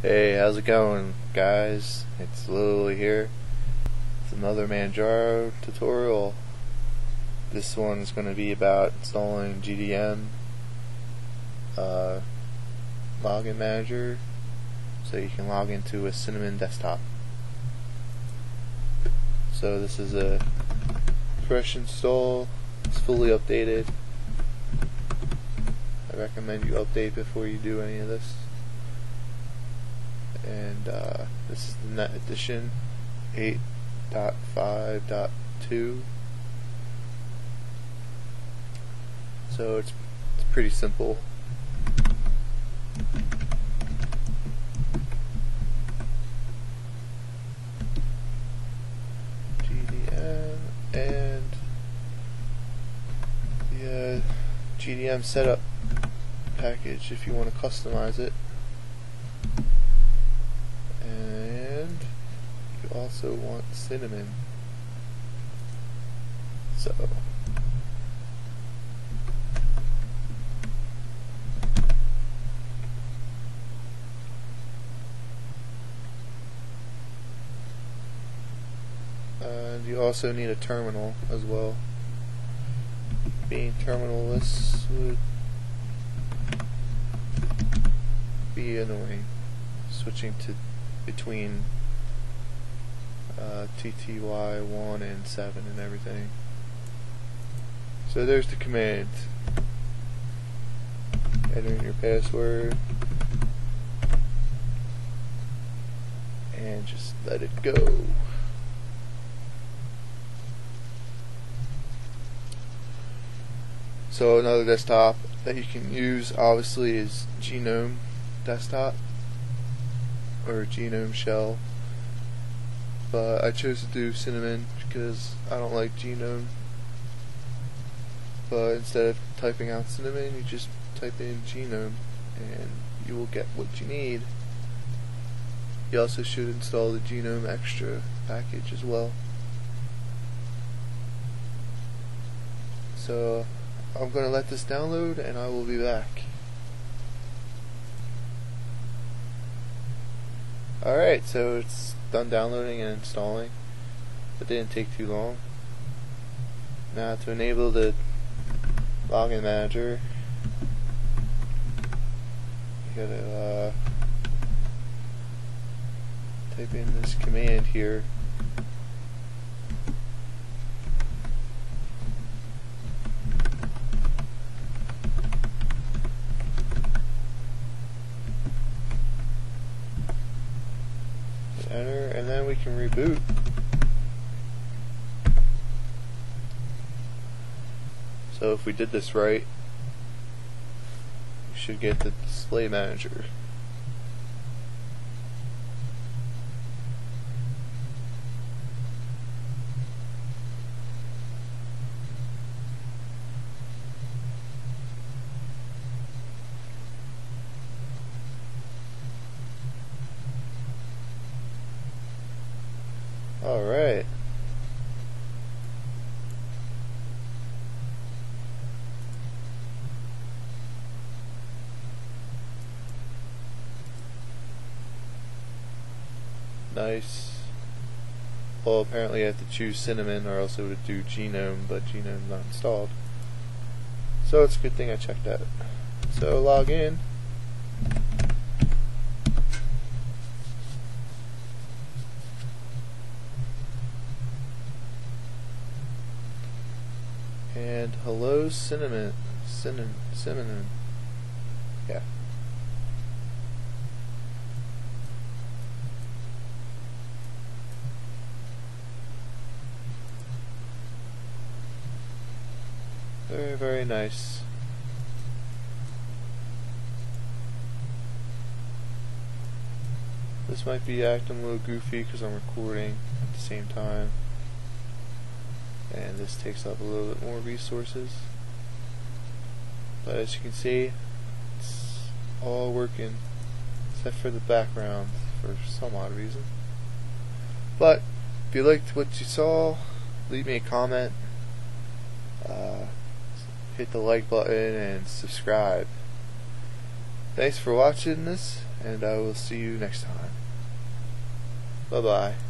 Hey, how's it going, guys? It's Lily here. It's another Manjaro tutorial. This one's going to be about installing GDM uh, login manager so you can log into a Cinnamon desktop. So this is a fresh install. It's fully updated. I recommend you update before you do any of this and uh, this is the net edition 8.5.2 so it's, it's pretty simple. GDM and the uh, GDM setup package if you want to customize it and you also want cinnamon. So. And you also need a terminal as well. Being terminalless would be annoying switching to between uh, TTY 1 and 7 and everything. So there's the command. Enter in your password and just let it go. So another desktop that you can use obviously is GNOME desktop or GNOME shell but I chose to do cinnamon because I don't like GNOME but instead of typing out cinnamon you just type in GNOME and you will get what you need. You also should install the GNOME extra package as well. So I'm going to let this download and I will be back Alright, so it's done downloading and installing. It didn't take too long. Now to enable the login manager, you gotta uh, type in this command here. Enter and then we can reboot. So if we did this right we should get the display manager Alright. Nice. Well, apparently I have to choose cinnamon or else it would do GNOME, but GNOME's not installed. So it's a good thing I checked that. So log in. Cinnamon cinnamon cinnamon. Yeah. Very very nice. This might be acting a little goofy because I'm recording at the same time and this takes up a little bit more resources but as you can see it's all working except for the background for some odd reason but if you liked what you saw leave me a comment uh, hit the like button and subscribe Thanks for watching this, and I will see you next time. Bye bye.